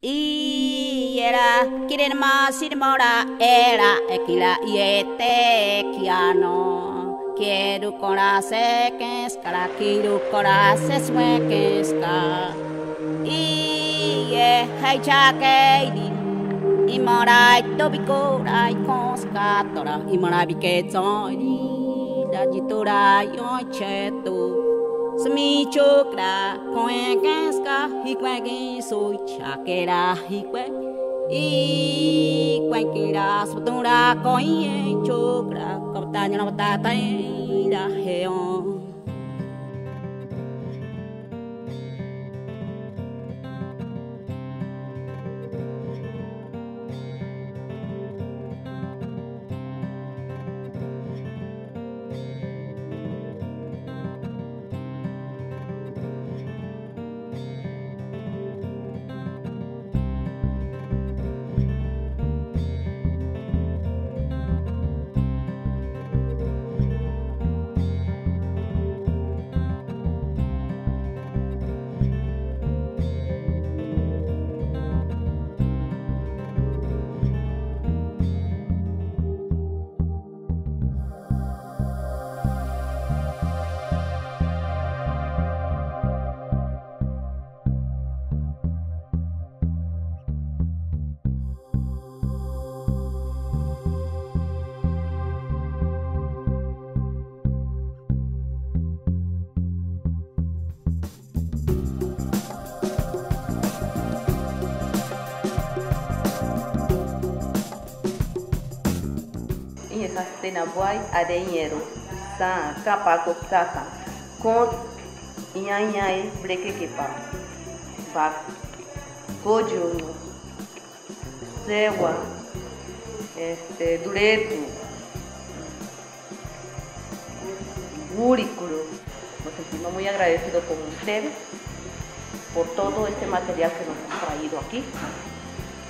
Y era kirema sirmora era ekila yete kiano quiero corace que escala quiero corace sue que esca y ye hay chaque y morai tobiko rai koska tora y morai bike tsoi da jitora yo smichokra kuenkenska hikuenkin soichakera hikuen ikuenkira sotura koien chokra kaptañana batataira heon. Inha tena boy adenheiro sa capa co caca com inha inha e breque que pa ba cojo cegua este dureto Úriculo. Nos sentimos muy agradecidos con ustedes por todo este material que nos han traído aquí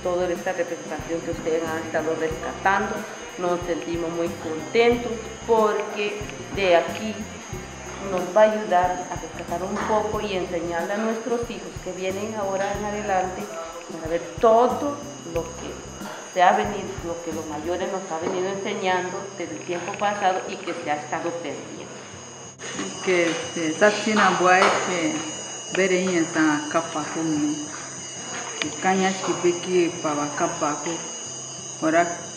toda esta representación que ustedes han estado rescatando. Nos sentimos muy contentos porque de aquí nos va a ayudar a rescatar un poco y enseñarle a nuestros hijos que vienen ahora en adelante para ver todo lo que se ha venido, lo que los mayores nos han venido enseñando desde el tiempo pasado y que se ha estado perdiendo. que que que kanya skipeki para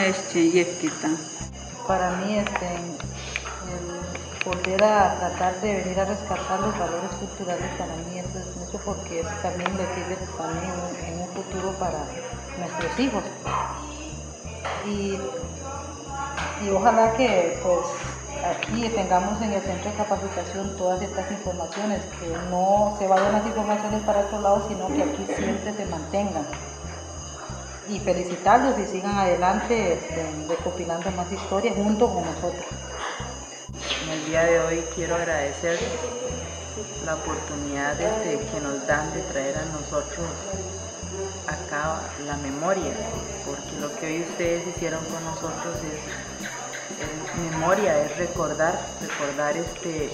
este para mí este, el volver a tratar de venir a rescatar los valores culturales para mí eso es mucho porque eso también le sirve también en un futuro para nuestros hijos. Y, y ojalá que pues aquí tengamos en el centro de capacitación todas estas informaciones, que no se vayan las informaciones para otro lado, sino que aquí siempre se mantengan. Y felicitarlos y sigan adelante este, recopilando más historias junto con nosotros. En el día de hoy quiero agradecer la oportunidad este, que nos dan de traer a nosotros acá la memoria, porque lo que hoy ustedes hicieron con nosotros es, memoria, es recordar, recordar este,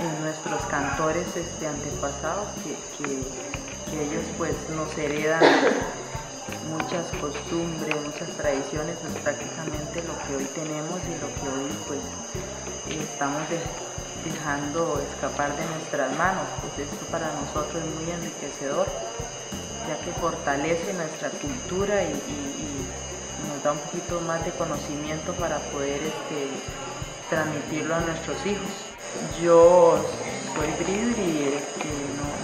en nuestros cantores este, antepasados que, que, ellos pues nos heredan muchas costumbres, muchas tradiciones, es prácticamente lo que hoy tenemos y lo que hoy pues estamos de- dejando escapar de nuestras manos. Pues esto para nosotros es muy enriquecedor, ya que fortalece nuestra cultura y nos da un poquito más de conocimiento para poder este, transmitirlo a nuestros hijos. Yo soy bribri, este,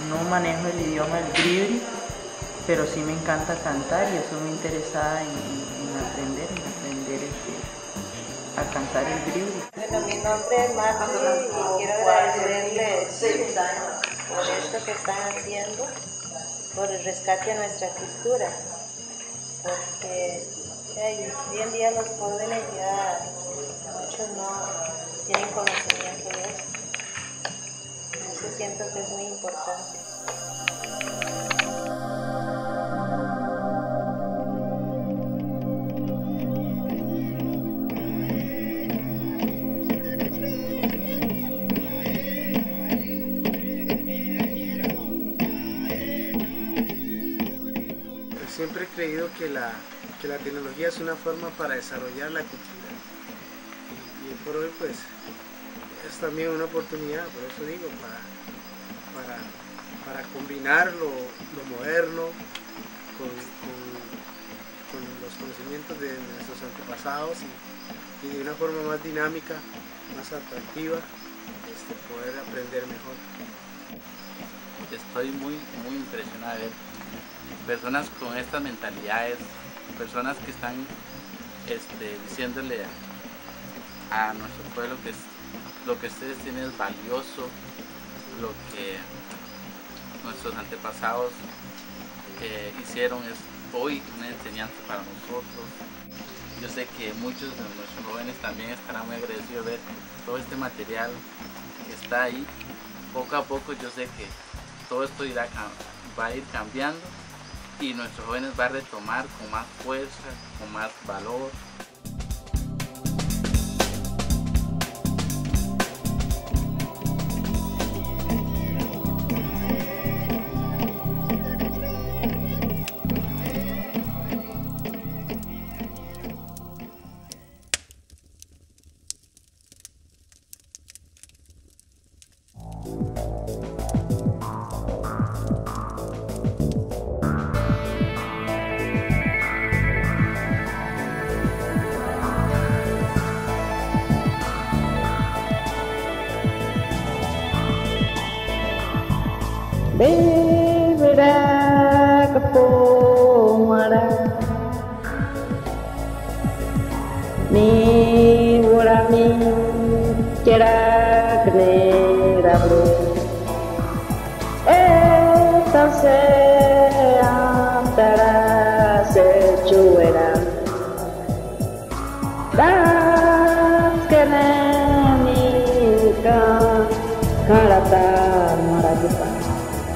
no, no manejo el idioma del bribri, pero sí me encanta cantar y estoy muy interesada en, en- en aprender, en aprender este, a cantar el bribri. Bueno, mi nombre es Marti y quiero agradecerles por esto que están haciendo, por el rescate de nuestra cultura, porque hoy en día los jóvenes ya muchos no tienen conocimiento de eso. Eso siento que es muy importante. Siempre he creído que la que la tecnología es una forma para desarrollar la cultura. Y, por hoy pues es también una oportunidad, por eso digo, para, para, combinar lo, moderno con, los conocimientos de nuestros antepasados y, de una forma más dinámica, más atractiva, este, poder aprender mejor. estoy muy, muy impresionada de ver personas con estas mentalidades, personas que están este, diciéndole a, nuestro pueblo que es- lo que ustedes tienen es valioso, lo que nuestros antepasados eh, hicieron es hoy una enseñanza para nosotros. Yo sé que muchos de nuestros jóvenes también estarán muy agradecidos de ver todo este material que está ahí. Poco a poco yo sé que todo esto irá, va a ir cambiando y nuestros jóvenes va a retomar con más fuerza, con más valor. Bebera kapomara Mi wura mi kera knera bro Esta se antara se chuera. Kenenika karata marajupa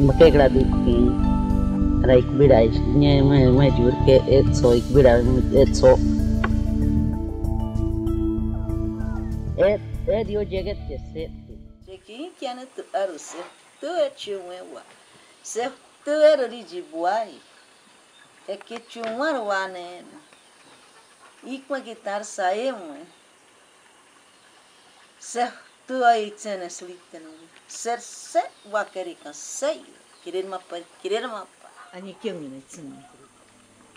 uma que é que era aí que virais tinha uma que é só e que é só é é de hoje é que é certo se aqui em tu era certo tu é tio se tu é ali de boai é que tio não é, o ano né? e que a guitarra saímos é. certo Tuaitsen slitenu. Ser se wakarikan sei. Kirema pa kirema pa. Ani kyung ni tsun.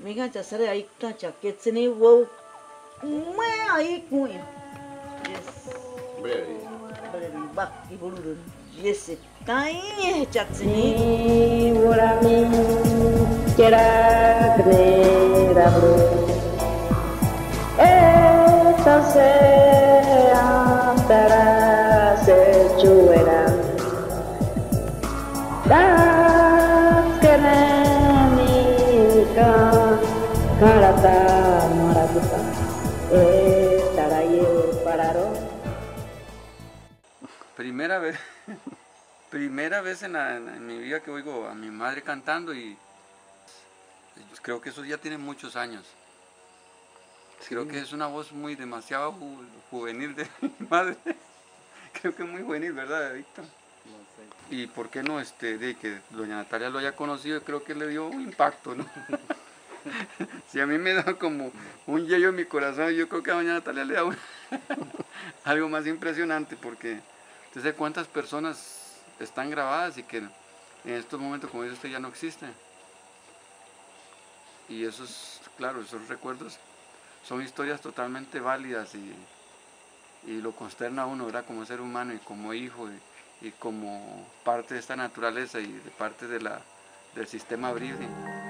Mega cha sere aik ta cha ketsne wou Me aik mu ya. Yes. Brevi. Brevi bak i bulurun. Yes. Kai cha tsni. Urami. Kera kre rabru. Eh, sa se. Primera vez, primera vez en, la- en mi vida que oigo a mi madre cantando y pues, creo que eso ya tiene muchos años. Creo que es una voz muy demasiado ju- juvenil de mi madre. Creo que es muy juvenil, ¿verdad, Víctor? Y por qué no, este, de que doña Natalia lo haya conocido, creo que le dio un impacto, ¿no? si a mí me da como un yello en mi corazón, yo creo que a doña Natalia le da un- algo más impresionante porque usted sabe cuántas personas están grabadas y que en estos momentos, como dice usted, ya no existen. Y esos, claro, esos recuerdos son historias totalmente válidas y, y lo consterna a uno, ¿verdad? Como ser humano y como hijo y, y como parte de esta naturaleza y de parte de la, del sistema breeding.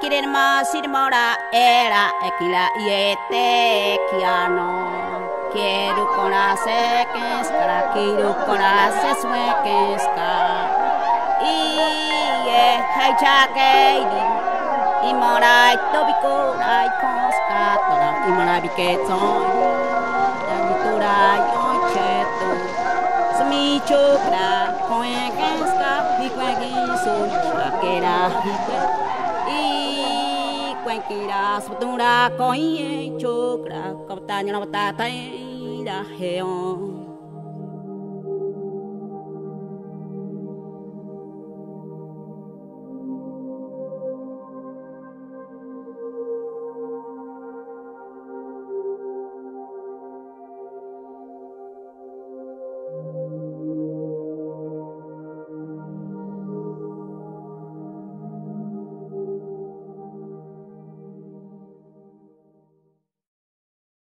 Kirema sirmora era ekila yete kiano quiero conocer que es para quiero conocer sue que es y ye hai cha ke di imorai tobiko rai konska tora imorai biketon dan itorai oncheto smi chokra koen kenska hikwagi so chakera hikwe i kwenkira sutura koin chokra kapta nyana bata tai da heon